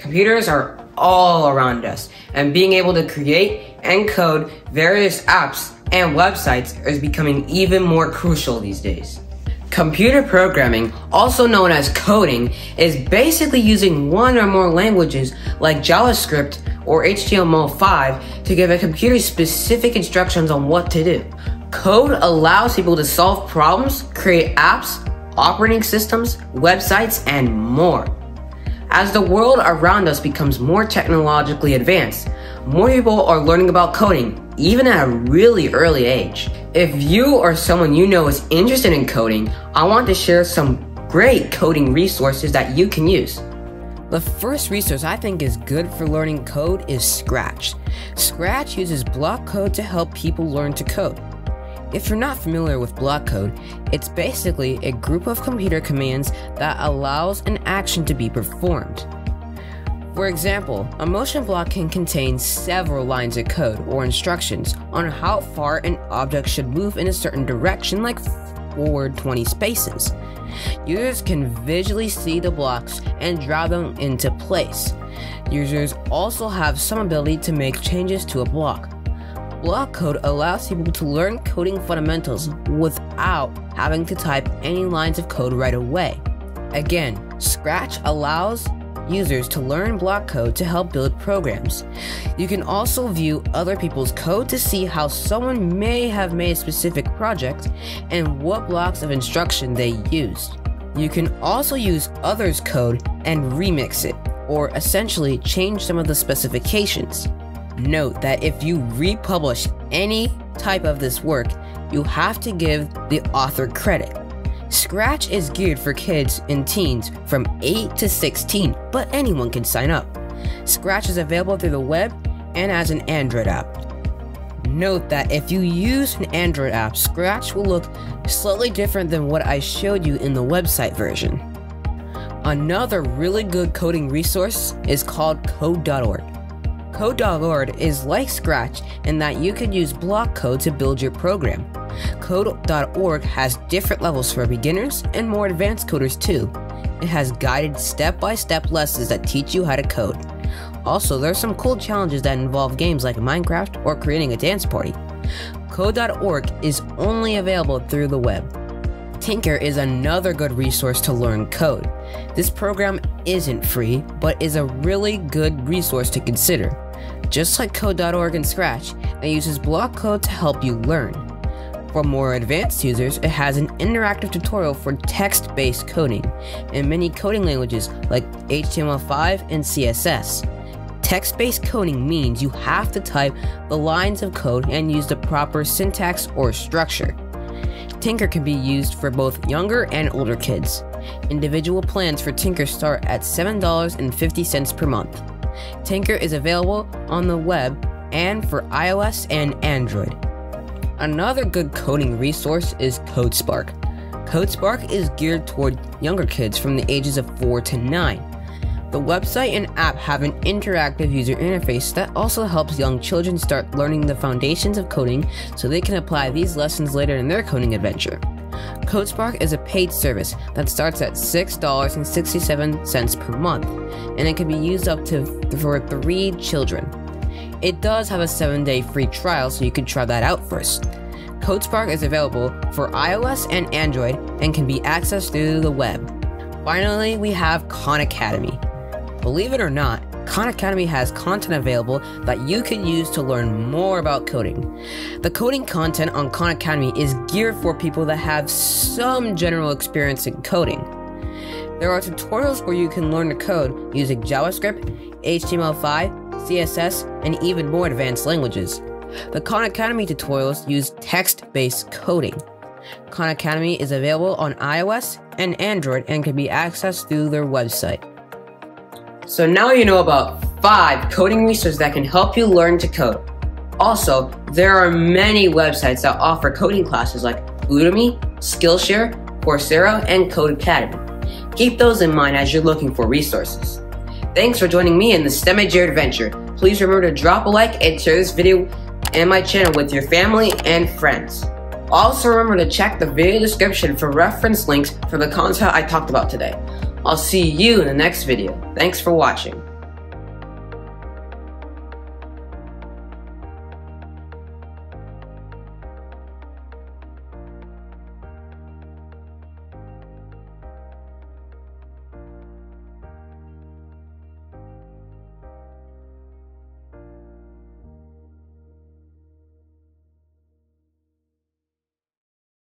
Computers are all around us, and being able to create and code various apps and websites is becoming even more crucial these days. Computer programming, also known as coding, is basically using one or more languages like JavaScript or HTML5 to give a computer specific instructions on what to do. Code allows people to solve problems, create apps, operating systems, websites, and more. As the world around us becomes more technologically advanced, more people are learning about coding, even at a really early age. If you or someone you know is interested in coding, I want to share some great coding resources that you can use. The first resource I think is good for learning code is Scratch. Scratch uses block code to help people learn to code. If you're not familiar with block code, it's basically a group of computer commands that allows an action to be performed. For example, a motion block can contain several lines of code or instructions on how far an object should move in a certain direction like forward 20 spaces. Users can visually see the blocks and draw them into place. Users also have some ability to make changes to a block. Block code allows people to learn coding fundamentals without having to type any lines of code right away. Again, Scratch allows users to learn block code to help build programs. You can also view other people's code to see how someone may have made a specific project and what blocks of instruction they used. You can also use others' code and remix it, or essentially change some of the specifications. Note that if you republish any type of this work, you have to give the author credit. Scratch is geared for kids and teens from 8 to 16, but anyone can sign up. Scratch is available through the web and as an Android app. Note that if you use an Android app, Scratch will look slightly different than what I showed you in the website version. Another really good coding resource is called code.org. Code.org is like Scratch in that you can use block code to build your program. Code.org has different levels for beginners and more advanced coders too. It has guided step by step lessons that teach you how to code. Also, there are some cool challenges that involve games like Minecraft or creating a dance party. Code.org is only available through the web. Tynker is another good resource to learn code. This program isn't free, but is a really good resource to consider. Just like Code.org and Scratch, it uses block code to help you learn. For more advanced users, it has an interactive tutorial for text based coding in many coding languages like HTML5 and CSS. Text based coding means you have to type the lines of code and use the proper syntax or structure. Tynker can be used for both younger and older kids. Individual plans for Tynker start at $7.50 per month. Tynker is available on the web and for iOS and Android. Another good coding resource is CodeSpark. CodeSpark is geared toward younger kids from the ages of 4 to 9. The website and app have an interactive user interface that also helps young children start learning the foundations of coding so they can apply these lessons later in their coding adventure. CodeSpark is a paid service that starts at $6.67 per month, and it can be used up to for three children. It does have a 7-day free trial, so you can try that out first. CodeSpark is available for iOS and Android and can be accessed through the web. Finally, we have Khan Academy. Believe it or not, Khan Academy has content available that you can use to learn more about coding. The coding content on Khan Academy is geared for people that have some general experience in coding. There are tutorials where you can learn to code using JavaScript, HTML5, CSS, and even more advanced languages. The Khan Academy tutorials use text based coding. Khan Academy is available on iOS and Android and can be accessed through their website. So now you know about 5 coding resources that can help you learn to code. Also, there are many websites that offer coding classes like Udemy, Skillshare, Coursera, and Codecademy. Keep those in mind as you're looking for resources. Thanks for joining me in the STEM adventure. Please remember to drop a like and share this video and my channel with your family and friends. Also remember to check the video description for reference links for the content I talked about today. I'll see you in the next video. Thanks for watching.